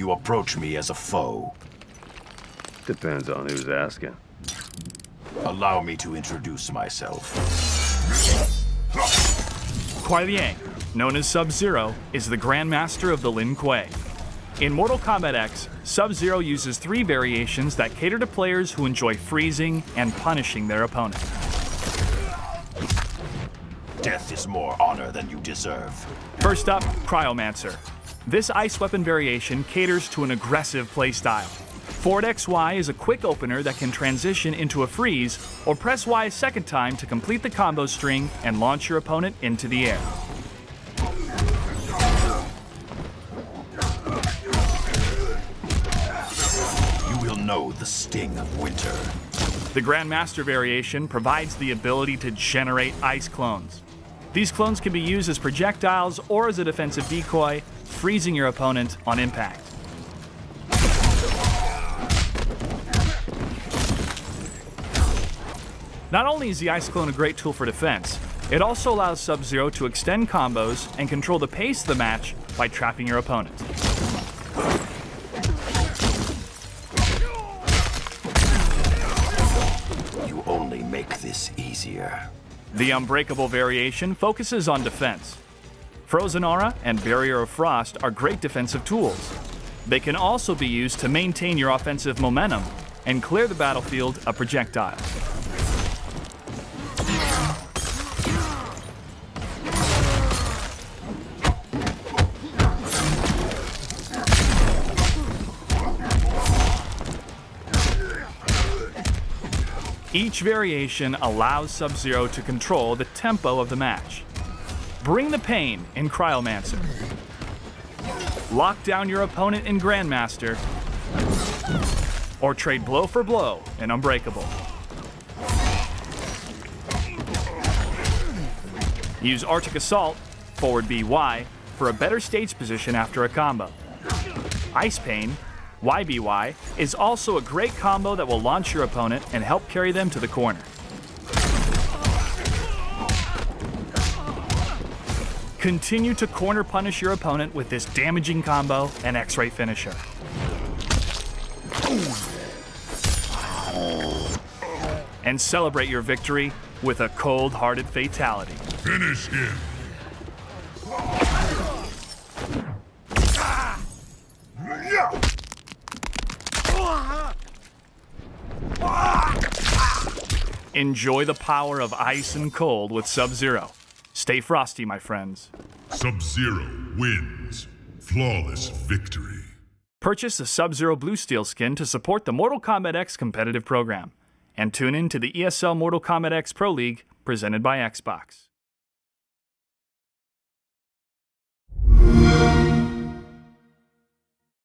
You approach me as a foe. Depends on who's asking. Allow me to introduce myself. Kuai Liang, known as Sub-Zero, is the Grandmaster of the Lin Kuei. In Mortal Kombat X, Sub-Zero uses three variations that cater to players who enjoy freezing and punishing their opponent. Death is more honor than you deserve. First up, Cryomancer. This ice weapon variation caters to an aggressive playstyle. Forward XY is a quick opener that can transition into a freeze, or press Y a second time to complete the combo string and launch your opponent into the air. You will know the sting of winter. The Grandmaster variation provides the ability to generate ice clones. These clones can be used as projectiles or as a defensive decoy, freezing your opponent on impact. Not only is the Ice Clone a great tool for defense, it also allows Sub-Zero to extend combos and control the pace of the match by trapping your opponent. You only make this easier. The Unbreakable variation focuses on defense. Frozen Aura and Barrier of Frost are great defensive tools. They can also be used to maintain your offensive momentum and clear the battlefield of projectiles. Each variation allows Sub-Zero to control the tempo of the match. Bring the pain in Cryomancer. Lock down your opponent in Grandmaster. Or trade blow for blow in Unbreakable. Use Arctic Assault, forward BY, for a better stage position after a combo. Ice Pain, YBY, is also a great combo that will launch your opponent and help carry them to the corner. Continue to corner punish your opponent with this damaging combo and X-Ray finisher. And celebrate your victory with a cold-hearted fatality. Finish him. Enjoy the power of ice and cold with Sub-Zero. Stay frosty, my friends. Sub-Zero wins. Flawless victory. Purchase a Sub-Zero Blue Steel skin to support the Mortal Kombat X competitive program. And tune in to the ESL Mortal Kombat X Pro League presented by Xbox.